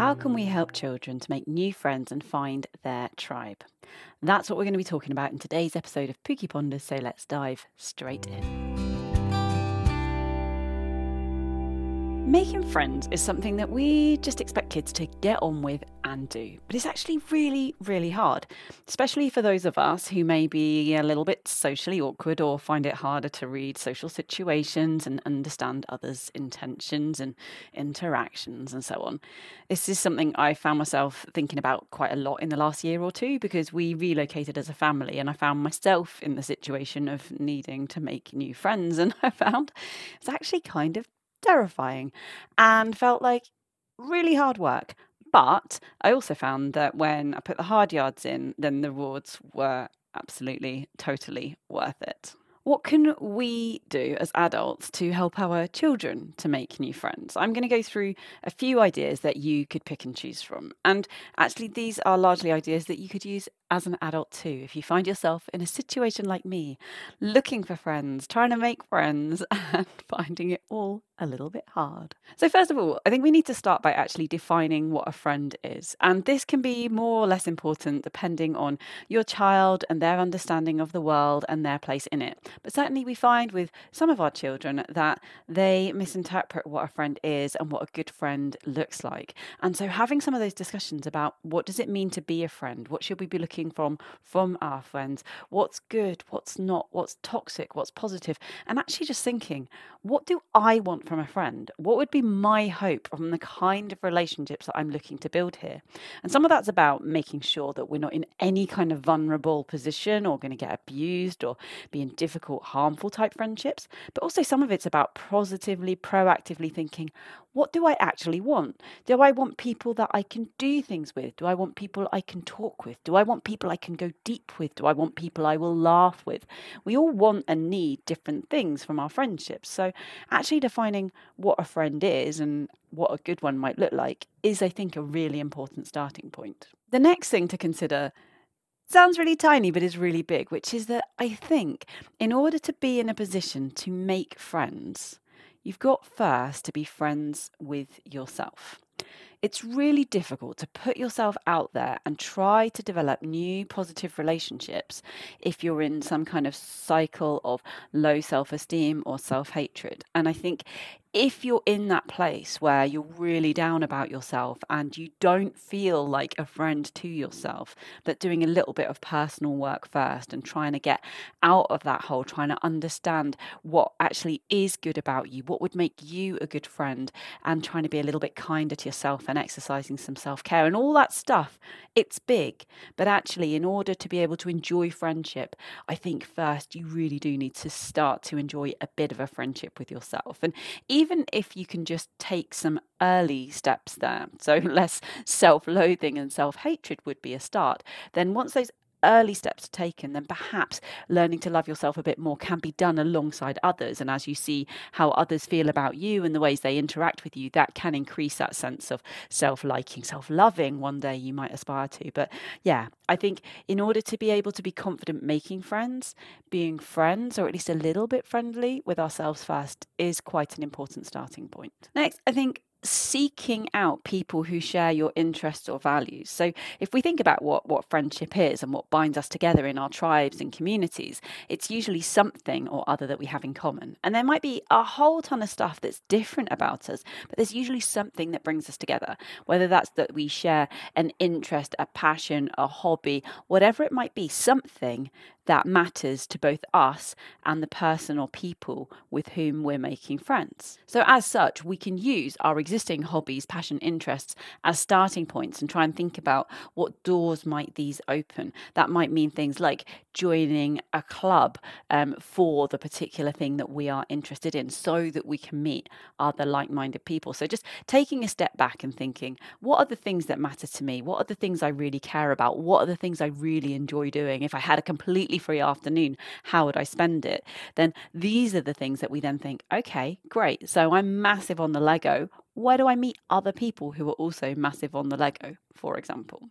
How can we help children to make new friends and find their tribe? That's what we're going to be talking about in today's episode of Pooky Ponders, so let's dive straight in. Making friends is something that we just expect kids to get on with and do, but it's actually really, really hard, especially for those of us who may be a little bit socially awkward or find it harder to read social situations and understand others' intentions and interactions and so on. This is something I found myself thinking about quite a lot in the last year or two because we relocated as a family and I found myself in the situation of needing to make new friends, and I found it's actually kind of terrifying and felt like really hard work. But I also found that when I put the hard yards in, then the rewards were absolutely, totally worth it. What can we do as adults to help our children to make new friends? I'm going to go through a few ideas that you could pick and choose from. And actually, these are largely ideas that you could use as an adult too. If you find yourself in a situation like me, looking for friends, trying to make friends, and finding it all a little bit hard. So, first of all, I think we need to start by actually defining what a friend is. And this can be more or less important depending on your child and their understanding of the world and their place in it. But certainly, we find with some of our children that they misinterpret what a friend is and what a good friend looks like. And so, having some of those discussions about what does it mean to be a friend? What should we be looking from from our friends? What's good? What's not? What's toxic? What's positive? And actually just thinking, what do I want from a friend? What would be my hope from the kind of relationships that I'm looking to build here? And some of that's about making sure that we're not in any kind of vulnerable position or going to get abused or be in difficult, harmful type friendships. But also some of it's about positively, proactively thinking, what do I actually want? Do I want people that I can do things with? Do I want people I can talk with? Do I want people I can go deep with? Do I want people I will laugh with? We all want and need different things from our friendships. So, actually defining what a friend is and what a good one might look like is, I think, a really important starting point. The next thing to consider sounds really tiny but is really big, which is that I think in order to be in a position to make friends, you've got first to be friends with yourself. It's really difficult to put yourself out there and try to develop new positive relationships if you're in some kind of cycle of low self esteem or self hatred. And I think if you're in that place where you're really down about yourself and you don't feel like a friend to yourself, that doing a little bit of personal work first and trying to get out of that hole, trying to understand what actually is good about you, what would make you a good friend, and trying to be a little bit kinder to yourself and exercising some self care and all that stuff, it's big. But actually, in order to be able to enjoy friendship, I think first you really do need to start to enjoy a bit of a friendship with yourself. And even if you can just take some early steps there, so less self loathing and self hatred would be a start, then once those early steps are taken, then perhaps learning to love yourself a bit more can be done alongside others. And as you see how others feel about you and the ways they interact with you, that can increase that sense of self liking, self loving one day you might aspire to. But yeah, I think in order to be able to be confident making friends, being friends or at least a little bit friendly with ourselves first is quite an important starting point. Next, I think seeking out people who share your interests or values. So if we think about what what friendship is and what binds us together in our tribes and communities, it's usually something or other that we have in common. And there might be a whole ton of stuff that's different about us, but there's usually something that brings us together. Whether that's that we share an interest, a passion, a hobby, whatever it might be, something that matters to both us and the person or people with whom we're making friends. So, as such, we can use our existing hobbies, passion, interests as starting points and try and think about what doors might these open. That might mean things like joining a club um, for the particular thing that we are interested in so that we can meet other like minded people. So, just taking a step back and thinking, what are the things that matter to me? What are the things I really care about? What are the things I really enjoy doing? If I had a completely free afternoon, how would I spend it? Then these are the things that we then think, okay, great. So, I'm massive on the Lego. Where do I meet other people who are also massive on the Lego, for example?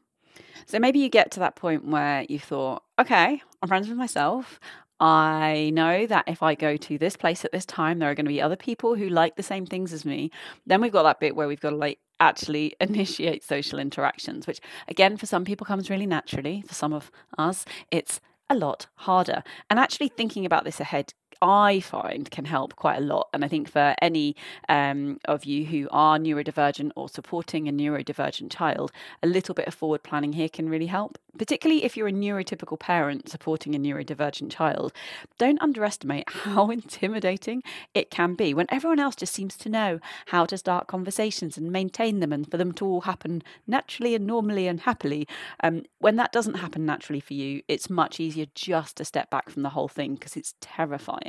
So maybe you get to that point where you thought, okay, I'm friends with myself. I know that if I go to this place at this time, there are going to be other people who like the same things as me. Then we've got that bit where we've got to like actually initiate social interactions, which again, for some people comes really naturally. For some of us, it's a lot harder. And actually thinking about this ahead I find can help quite a lot. And I think for any um, of you who are neurodivergent or supporting a neurodivergent child, a little bit of forward planning here can really help. Particularly if you're a neurotypical parent supporting a neurodivergent child, don't underestimate how intimidating it can be when everyone else just seems to know how to start conversations and maintain them and for them to all happen naturally and normally and happily. Um, when that doesn't happen naturally for you, it's much easier just to step back from the whole thing because it's terrifying.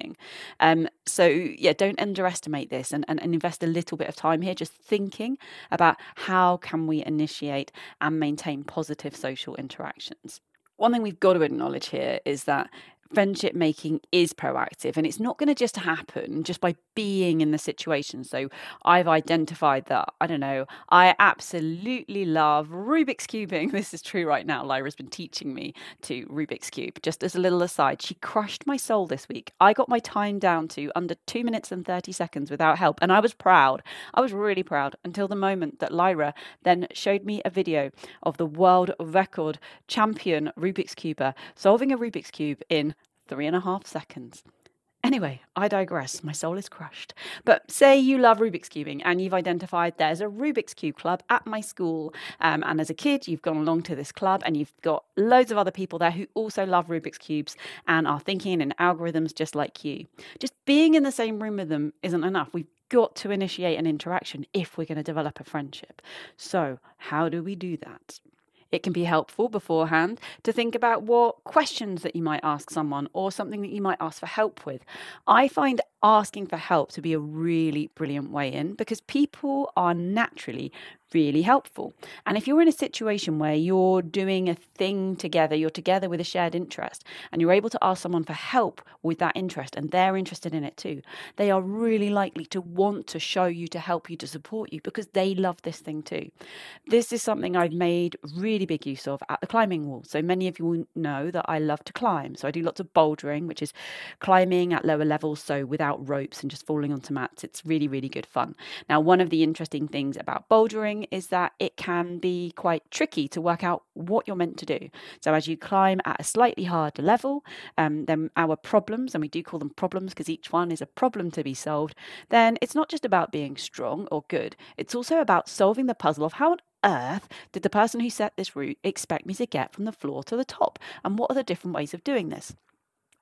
Um, so yeah, don't underestimate this and, and, and invest a little bit of time here just thinking about how can we initiate and maintain positive social interactions. One thing we've got to acknowledge here is that friendship making is proactive and it's not going to just happen just by being in the situation. So I've identified that, I don't know, I absolutely love Rubik's Cubing. This is true right now. Lyra's been teaching me to Rubik's Cube. Just as a little aside, she crushed my soul this week. I got my time down to under two minutes and 30 seconds without help. And I was proud. I was really proud until the moment that Lyra then showed me a video of the world record champion Rubik's Cuber solving a Rubik's Cube in three and a half seconds. Anyway, I digress. My soul is crushed. But say you love Rubik's Cubing and you've identified there's a Rubik's Cube club at my school. Um, and as a kid, you've gone along to this club and you've got loads of other people there who also love Rubik's Cubes and are thinking in algorithms just like you. Just being in the same room with them isn't enough. We've got to initiate an interaction if we're going to develop a friendship. So, how do we do that? It can be helpful beforehand to think about what questions that you might ask someone or something that you might ask for help with. I find asking for help to be a really brilliant way in because people are naturally really helpful. And if you're in a situation where you're doing a thing together, you're together with a shared interest, and you're able to ask someone for help with that interest and they're interested in it too, they are really likely to want to show you, to help you, to support you because they love this thing too. This is something I've made really big use of at the climbing wall. So many of you know that I love to climb. So I do lots of bouldering, which is climbing at lower levels, so without ropes and just falling onto mats. It's really, really good fun. Now, one of the interesting things about bouldering is that it can be quite tricky to work out what you're meant to do. So as you climb at a slightly harder level, um, then our problems, and we do call them problems because each one is a problem to be solved, then it's not just about being strong or good. It's also about solving the puzzle of how on earth did the person who set this route expect me to get from the floor to the top? And what are the different ways of doing this?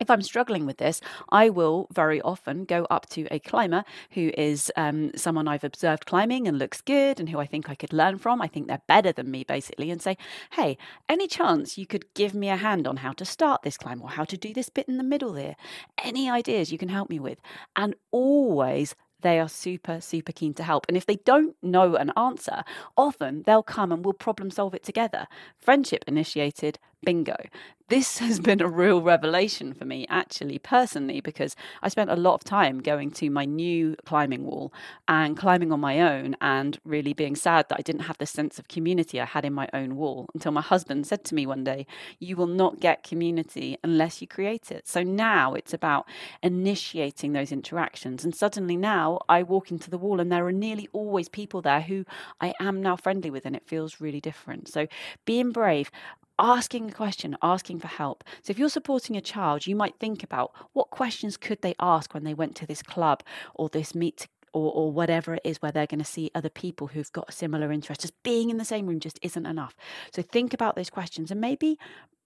If I'm struggling with this, I will very often go up to a climber who is um, someone I've observed climbing and looks good and who I think I could learn from. I think they're better than me, basically, and say, hey, any chance you could give me a hand on how to start this climb or how to do this bit in the middle there? Any ideas you can help me with? And always they are super, super keen to help. And if they don't know an answer, often they'll come and we'll problem solve it together. Friendship initiated, bingo this has been a real revelation for me, actually, personally, because I spent a lot of time going to my new climbing wall and climbing on my own and really being sad that I didn't have the sense of community I had in my own wall until my husband said to me one day, You will not get community unless you create it. So now it's about initiating those interactions. And suddenly now I walk into the wall and there are nearly always people there who I am now friendly with, and it feels really different. So being brave asking a question, asking for help. So if you're supporting a child, you might think about what questions could they ask when they went to this club or this meet or, or whatever it is where they're going to see other people who've got a similar interest. Just being in the same room just isn't enough. So think about those questions and maybe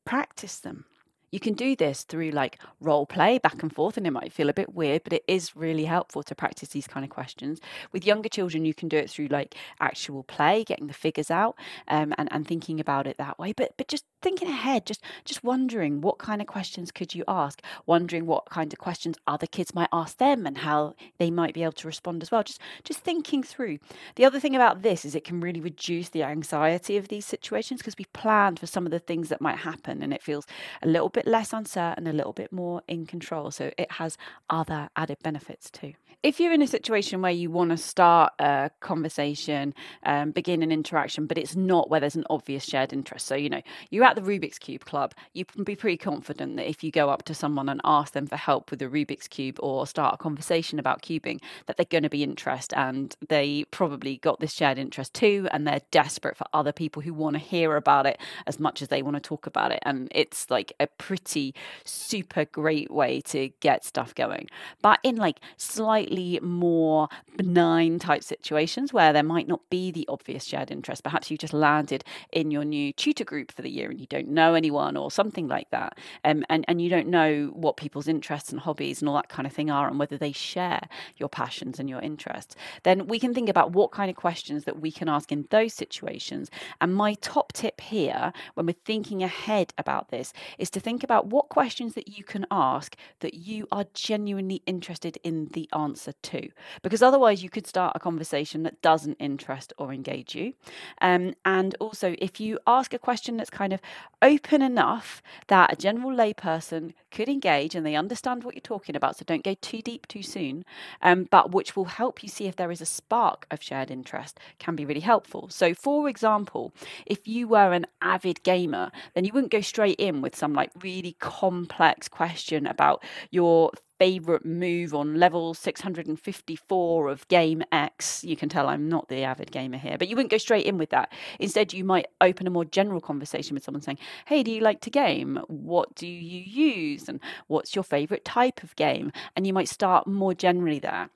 practice them. You can do this through like role play back and forth, and it might feel a bit weird, but it is really helpful to practice these kind of questions. With younger children, you can do it through like actual play, getting the figures out, um, and and thinking about it that way. But but just thinking ahead, just just wondering what kind of questions could you ask, wondering what kind of questions other kids might ask them, and how they might be able to respond as well. Just just thinking through. The other thing about this is it can really reduce the anxiety of these situations because we've planned for some of the things that might happen, and it feels a little bit less uncertain, a little bit more in control. So it has other added benefits too. If you're in a situation where you want to start a conversation, um, begin an interaction, but it's not where there's an obvious shared interest. So, you know, you're at the Rubik's Cube Club, you can be pretty confident that if you go up to someone and ask them for help with the Rubik's Cube or start a conversation about cubing, that they're going to be interested and they probably got this shared interest too, and they're desperate for other people who want to hear about it as much as they want to talk about it. And it's like a pretty super great way to get stuff going. But in like slightly more benign type situations where there might not be the obvious shared interest, perhaps you just landed in your new tutor group for the year and you don't know anyone or something like that, um, and, and you don't know what people's interests and hobbies and all that kind of thing are and whether they share your passions and your interests, then we can think about what kind of questions that we can ask in those situations. And my top tip here, when we're thinking ahead about this, is to think about what questions that you can ask that you are genuinely interested in the answer to. Because otherwise, you could start a conversation that doesn't interest or engage you. Um, and also, if you ask a question that's kind of open enough that a general layperson could engage and they understand what you're talking about, so don't go too deep too soon, um, but which will help you see if there is a spark of shared interest, can be really helpful. So, for example, if you were an avid gamer, then you wouldn't go straight in with some like really complex question about your favorite move on level 654 of game X. You can tell I'm not the avid gamer here, but you wouldn't go straight in with that. Instead, you might open a more general conversation with someone saying, Hey, do you like to game? What do you use? And what's your favorite type of game? And you might start more generally there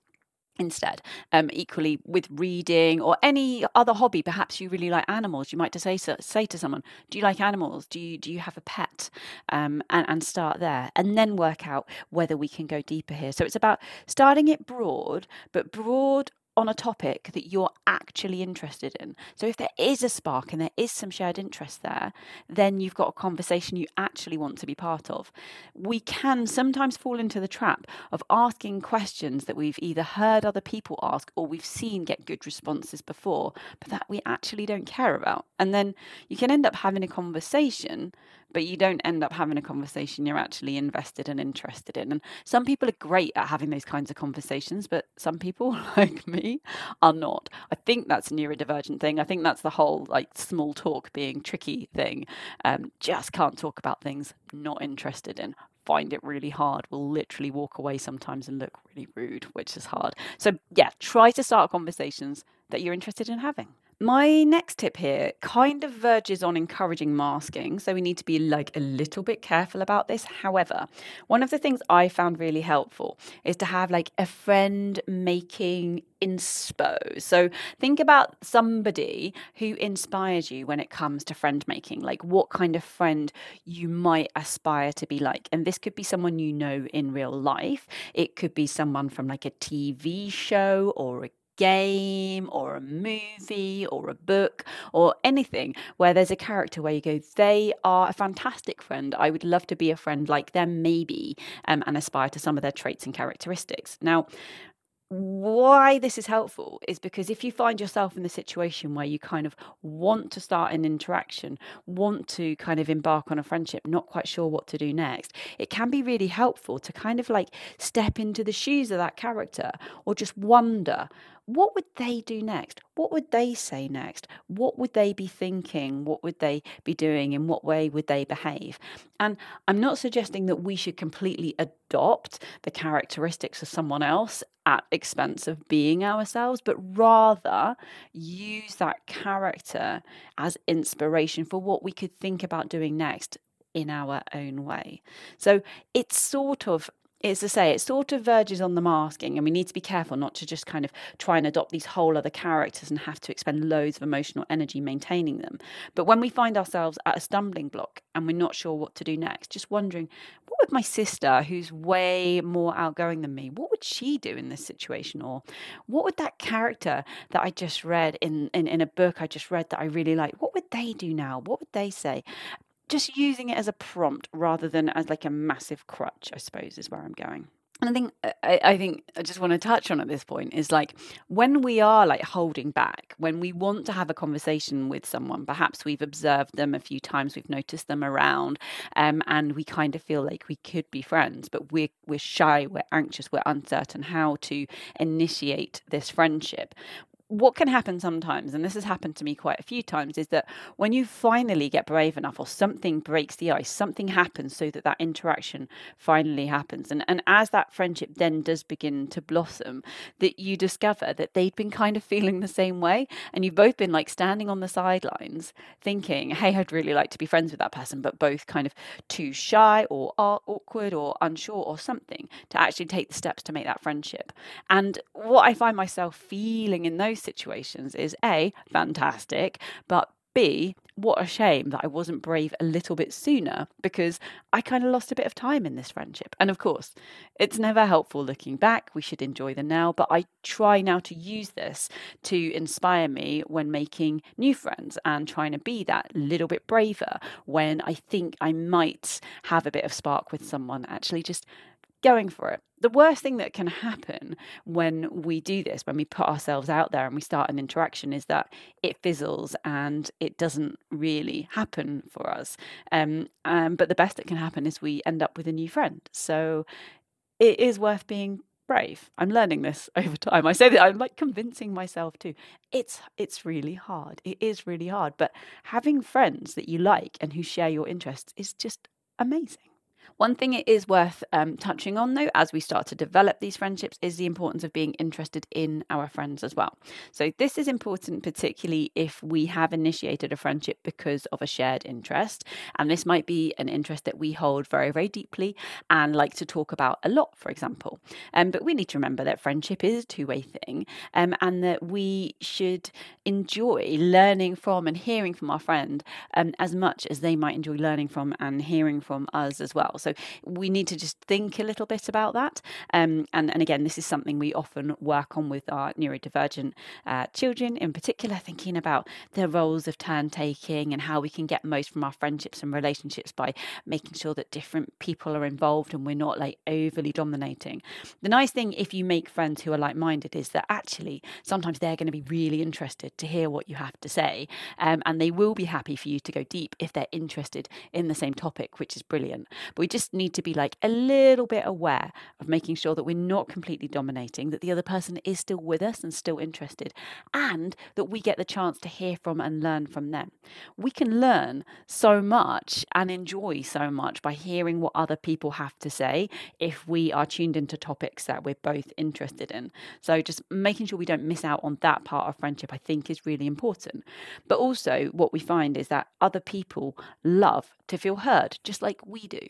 instead. Um, equally with reading or any other hobby, perhaps you really like animals. You might to say say to someone, "Do you like animals? Do you do you have a pet?" Um, and and start there, and then work out whether we can go deeper here. So it's about starting it broad, but broad on a topic that you're actually interested in. So if there is a spark and there is some shared interest there, then you've got a conversation you actually want to be part of. We can sometimes fall into the trap of asking questions that we've either heard other people ask or we've seen get good responses before, but that we actually don't care about. And then you can end up having a conversation but you don't end up having a conversation you're actually invested and interested in. And some people are great at having those kinds of conversations, but some people, like me, are not. I think that's a neurodivergent thing. I think that's the whole like small talk being tricky thing. Um, just can't talk about things not interested in find it really hard will literally walk away sometimes and look really rude, which is hard. So, yeah, try to start conversations that you're interested in having. My next tip here kind of verges on encouraging masking, so we need to be like a little bit careful about this. However, one of the things I found really helpful is to have like a friend making inspo. So think about somebody who inspires you when it comes to friend making, like what kind of friend you might aspire to be like. And this could be someone you know in real life, it could be someone from like a TV show or a game or a movie or a book or anything where there's a character where you go, they are a fantastic friend. I would love to be a friend like them, maybe, um, and aspire to some of their traits and characteristics. Now, why this is helpful is because if you find yourself in the situation where you kind of want to start an interaction, want to kind of embark on a friendship, not quite sure what to do next, it can be really helpful to kind of like step into the shoes of that character or just wonder what would they do next? What would they say next? What would they be thinking? What would they be doing? In what way would they behave? And I'm not suggesting that we should completely adopt the characteristics of someone else at expense of being ourselves, but rather use that character as inspiration for what we could think about doing next in our own way. So it's sort of it's to say, it sort of verges on the masking, and we need to be careful not to just kind of try and adopt these whole other characters and have to expend loads of emotional energy maintaining them. But when we find ourselves at a stumbling block and we're not sure what to do next, just wondering, what would my sister, who's way more outgoing than me, what would she do in this situation? Or what would that character that I just read in, in, in a book I just read that I really like, what would they do now? What would they say? Just using it as a prompt rather than as like a massive crutch, I suppose, is where I'm going. And I think I, I, think I just want to touch on at this point is like when we are like holding back, when we want to have a conversation with someone, perhaps we've observed them a few times, we've noticed them around, um, and we kind of feel like we could be friends, but we're we're shy, we're anxious, we're uncertain how to initiate this friendship what can happen sometimes, and this has happened to me quite a few times, is that when you finally get brave enough or something breaks the ice, something happens so that that interaction finally happens. And, and as that friendship then does begin to blossom, that you discover that they'd been kind of feeling the same way. And you've both been like standing on the sidelines thinking, hey, I'd really like to be friends with that person, but both kind of too shy or awkward or unsure or something to actually take the steps to make that friendship. And what I find myself feeling in those situations is A, fantastic, but B, what a shame that I wasn't brave a little bit sooner because I kind of lost a bit of time in this friendship. And of course, it's never helpful looking back. We should enjoy the now, but I try now to use this to inspire me when making new friends and trying to be that little bit braver when I think I might have a bit of spark with someone. Actually, just going for it. The worst thing that can happen when we do this, when we put ourselves out there and we start an interaction, is that it fizzles and it doesn't really happen for us. Um, um, but the best that can happen is we end up with a new friend. So it is worth being brave. I'm learning this over time. I say that I'm like convincing myself too. It's it's really hard. It is really hard, but having friends that you like and who share your interests is just amazing. One thing it is worth um, touching on, though, as we start to develop these friendships, is the importance of being interested in our friends as well. So, this is important, particularly if we have initiated a friendship because of a shared interest. And this might be an interest that we hold very, very deeply and like to talk about a lot, for example. Um, but we need to remember that friendship is a two way thing um, and that we should enjoy learning from and hearing from our friend um, as much as they might enjoy learning from and hearing from us as well. So we need to just think a little bit about that. Um, and, and again, this is something we often work on with our neurodivergent uh, children, in particular, thinking about the roles of turn taking and how we can get most from our friendships and relationships by making sure that different people are involved and we're not like overly dominating. The nice thing, if you make friends who are like minded, is that actually sometimes they're going to be really interested to hear what you have to say. Um, and they will be happy for you to go deep if they're interested in the same topic, which is brilliant. But we just need to be like a little bit aware of making sure that we're not completely dominating, that the other person is still with us and still interested, and that we get the chance to hear from and learn from them. We can learn so much and enjoy so much by hearing what other people have to say if we are tuned into topics that we're both interested in. So just making sure we don't miss out on that part of friendship, I think, is really important. But also, what we find is that other people love to feel heard, just like we do.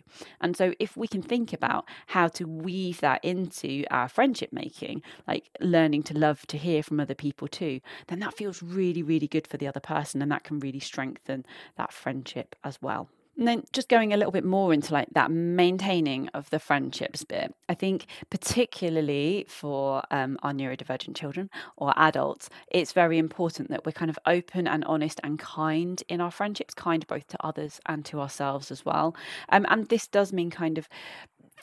And so, if we can think about how to weave that into our friendship making, like learning to love to hear from other people too, then that feels really, really good for the other person. And that can really strengthen that friendship as well. And then just going a little bit more into like that maintaining of the friendships bit, I think particularly for um, our neurodivergent children or adults, it's very important that we're kind of open and honest and kind in our friendships, kind both to others and to ourselves as well. Um, and this does mean kind of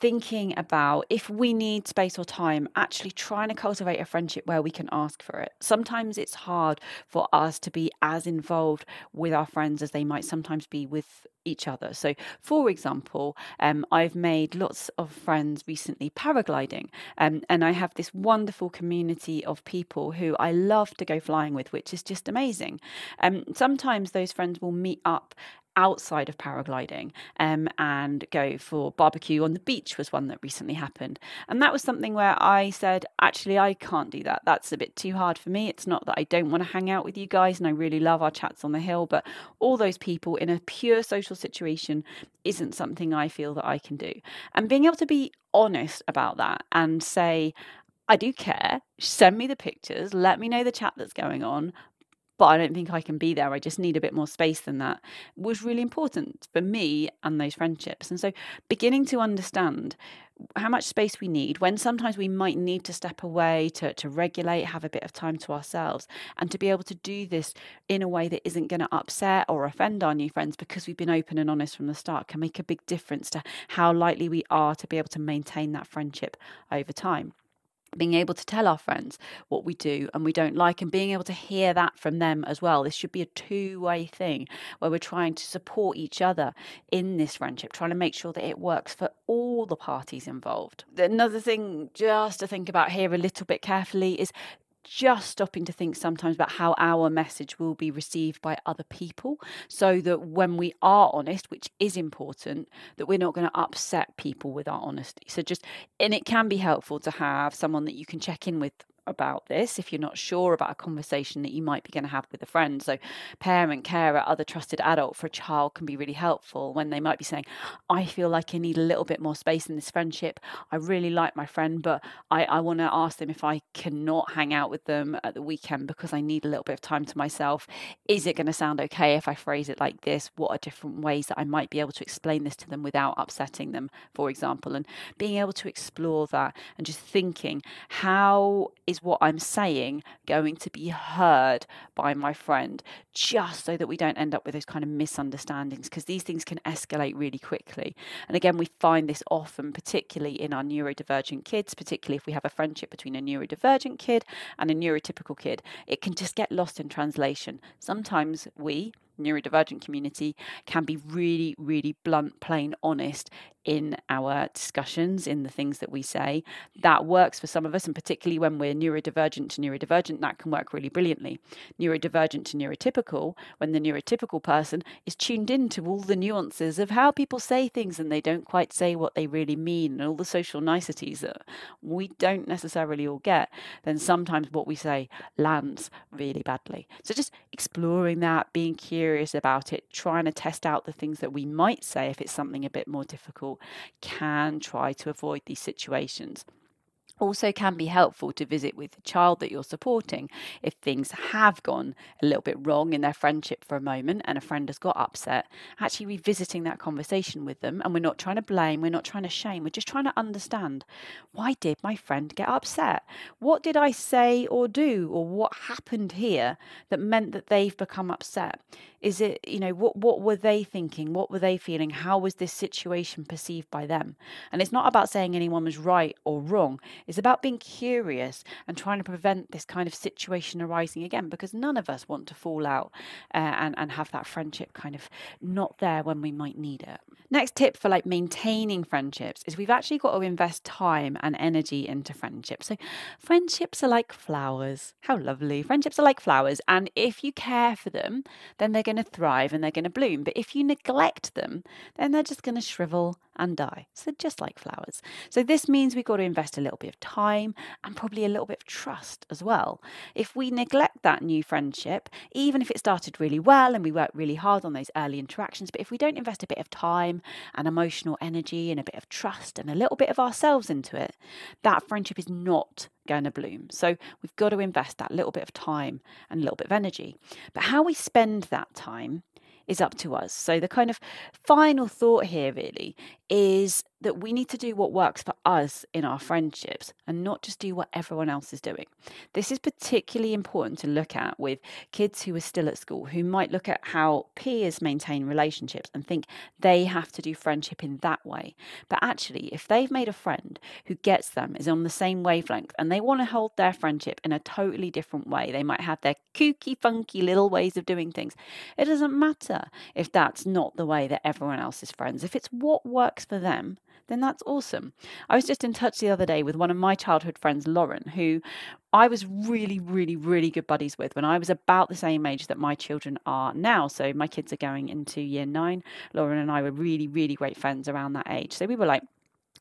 thinking about if we need space or time, actually trying to cultivate a friendship where we can ask for it. Sometimes it's hard for us to be as involved with our friends as they might sometimes be with each other. So, for example, um, I've made lots of friends recently paragliding, um, and I have this wonderful community of people who I love to go flying with, which is just amazing. Um, sometimes those friends will meet up outside of paragliding um, and go for barbecue on the beach was one that recently happened. And that was something where i said actually i can't do that. That's a bit too hard for me. It's not that i don't want to hang out with you guys and i really love our chats on the hill but all those people in a pure social situation isn't something i feel that i can do. And being able to be honest about that and say I do care. Send me the pictures. Let me know the chat that's going on but I don't think I can be there. I just need a bit more space than that was really important for me and those friendships. And so beginning to understand how much space we need when sometimes we might need to step away to, to regulate, have a bit of time to ourselves, and to be able to do this in a way that isn't going to upset or offend our new friends because we've been open and honest from the start can make a big difference to how likely we are to be able to maintain that friendship over time being able to tell our friends what we do and we don't like and being able to hear that from them as well. This should be a two-way thing where we're trying to support each other in this friendship trying to make sure that it works for all the parties involved. Another thing just to think about here a little bit carefully is just stopping to think sometimes about how our message will be received by other people so that when we are honest which is important that we're not going to upset people with our honesty. So just and it can be helpful to have someone that you can check in with about this if you're not sure about a conversation that you might be going to have with a friend. So, parent, carer, other trusted adult for a child can be really helpful when they might be saying, I feel like I need a little bit more space in this friendship. I really like my friend, but I, I want to ask them if I cannot hang out with them at the weekend because I need a little bit of time to myself. Is it going to sound okay if I phrase it like this? What are different ways that I might be able to explain this to them without upsetting them, for example? And being able to explore that and just thinking, how is is what I'm saying going to be heard by my friend, just so that we don't end up with those kind of misunderstandings, because these things can escalate really quickly. And again, we find this often, particularly in our neurodivergent kids, particularly if we have a friendship between a neurodivergent kid and a neurotypical kid, it can just get lost in translation. Sometimes we, neurodivergent community can be really, really blunt, plain honest in our discussions, in the things that we say. That works for some of us, and particularly when we're neurodivergent to neurodivergent, that can work really brilliantly. Neurodivergent to neurotypical, when the neurotypical person is tuned in to all the nuances of how people say things and they don't quite say what they really mean, and all the social niceties that we don't necessarily all get, then sometimes what we say lands really badly. So just exploring that, being curious about it, trying to test out the things that we might say if it's something a bit more difficult can try to avoid these situations also can be helpful to visit with the child that you're supporting if things have gone a little bit wrong in their friendship for a moment and a friend has got upset. Actually revisiting that conversation with them and we're not trying to blame we're not trying to shame we're just trying to understand why did my friend get upset? What did i say or do? Or what happened here that meant that they've become upset? Is it you know what what were they thinking? What were they feeling? How was this situation perceived by them? And it's not about saying anyone was right or wrong it's about being curious and trying to prevent this kind of situation arising again because none of us want to fall out uh, and, and have that friendship kind of not there when we might need it. Next tip for like maintaining friendships is we've actually got to invest time and energy into friendships. So friendships are like flowers. How lovely. Friendships are like flowers. And if you care for them, then they're going to thrive and they're going to bloom. But if you neglect them, then they're just going to shrivel and die. So just like flowers. So this means we've got to invest a little bit of time and probably a little bit of trust as well. If we neglect that new friendship, even if it started really well and we worked really hard on those early interactions, but if we don't invest a bit of time and emotional energy and a bit of trust and a little bit of ourselves into it, that friendship is not going to bloom. So we've got to invest that little bit of time and a little bit of energy. But how we spend that time is up to us. So the kind of final thought here really is that we need to do what works for us in our friendships and not just do what everyone else is doing. This is particularly important to look at with kids who are still at school, who might look at how peers maintain relationships and think they have to do friendship in that way. But actually, if they've made a friend who gets them, is on the same wavelength, and they want to hold their friendship in a totally different way, they might have their kooky, funky little ways of doing things. It doesn't matter if that's not the way that everyone else is friends. If it's what works for them, then that's awesome. I was just in touch the other day with one of my childhood friends, Lauren, who I was really, really, really good buddies with when I was about the same age that my children are now. So my kids are going into year nine. Lauren and I were really, really great friends around that age. So we were like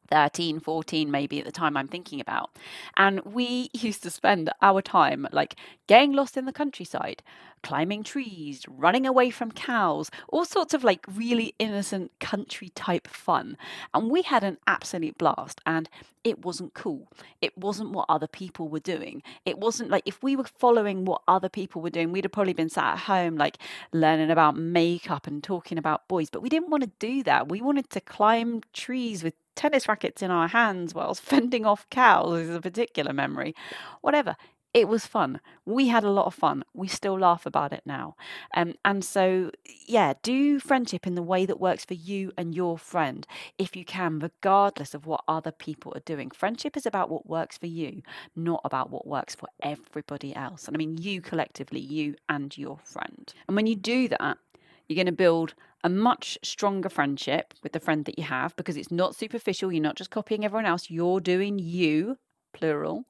13, 14, maybe at the time I'm thinking about. And we used to spend our time like getting lost in the countryside, climbing trees, running away from cows, all sorts of like really innocent country type fun. And we had an absolute blast. And it wasn't cool. It wasn't what other people were doing. It wasn't like if we were following what other people were doing, we'd have probably been sat at home, like learning about makeup and talking about boys. But we didn't want to do that. We wanted to climb trees with tennis rackets in our hands whilst fending off cows is a particular memory. Whatever. It was fun. We had a lot of fun. We still laugh about it now. Um, and so, yeah, do friendship in the way that works for you and your friend if you can, regardless of what other people are doing. Friendship is about what works for you, not about what works for everybody else. And I mean, you collectively, you and your friend. And when you do that, you're going to build a much stronger friendship with the friend that you have because it's not superficial. You're not just copying everyone else. You're doing you, plural.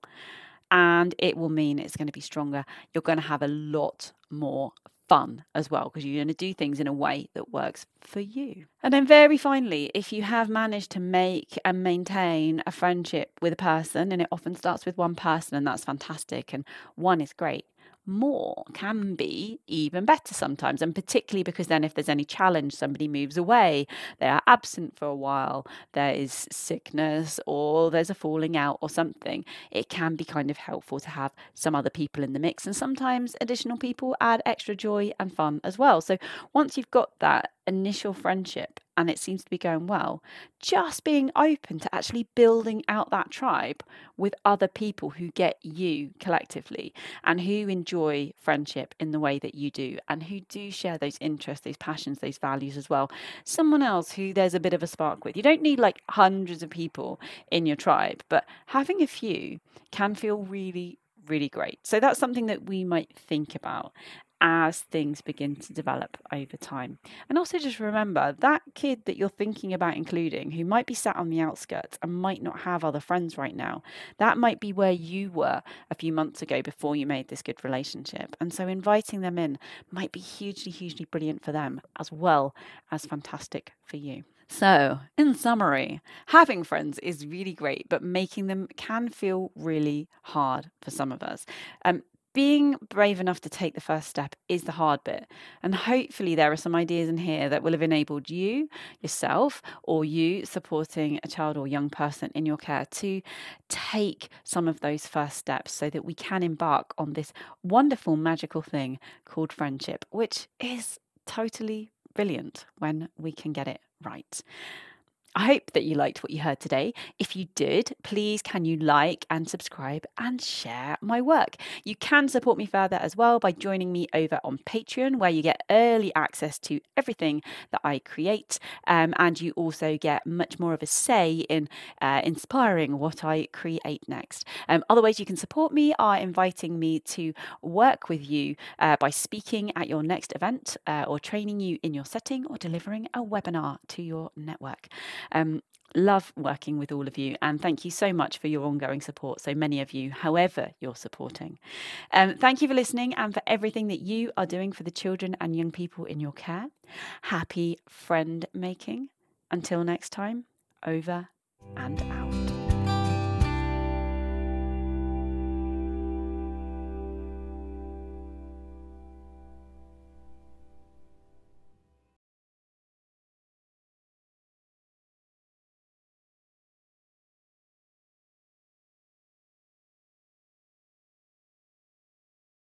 and it will mean it's going to be stronger. You're going to have a lot more fun as well because you're going to do things in a way that works for you. And then, very finally, if you have managed to make and maintain a friendship with a person, and it often starts with one person, and that's fantastic, and one is great more can be even better sometimes. And particularly because then, if there's any challenge, somebody moves away, they are absent for a while, there is sickness, or there's a falling out, or something, it can be kind of helpful to have some other people in the mix. And sometimes additional people add extra joy and fun as well. So once you've got that initial friendship and it seems to be going well, just being open to actually building out that tribe with other people who get you collectively and who enjoy friendship in the way that you do and who do share those interests, those passions, those values as well. Someone else who there's a bit of a spark with. You don't need like hundreds of people in your tribe, but having a few can feel really, really great. So that's something that we might think about as things begin to develop over time. And also just remember that kid that you're thinking about including who might be sat on the outskirts and might not have other friends right now, that might be where you were a few months ago before you made this good relationship. And so inviting them in might be hugely, hugely brilliant for them as well as fantastic for you. So, in summary, having friends is really great, but making them can feel really hard for some of us. Um, being brave enough to take the first step is the hard bit. And hopefully, there are some ideas in here that will have enabled you, yourself, or you supporting a child or young person in your care to take some of those first steps so that we can embark on this wonderful, magical thing called friendship, which is totally brilliant when we can get it right. I hope that you liked what you heard today. If you did, please can you like and subscribe and share my work. You can support me further as well by joining me over on Patreon, where you get early access to everything that I create, um, and you also get much more of a say in uh, inspiring what I create next. Um, other ways you can support me are inviting me to work with you uh, by speaking at your next event, uh, or training you in your setting, or delivering a webinar to your network. Um, love working with all of you and thank you so much for your ongoing support so many of you however you're supporting. Um, thank you for listening and for everything that you are doing for the children and young people in your care. Happy friend making. Until next time over and out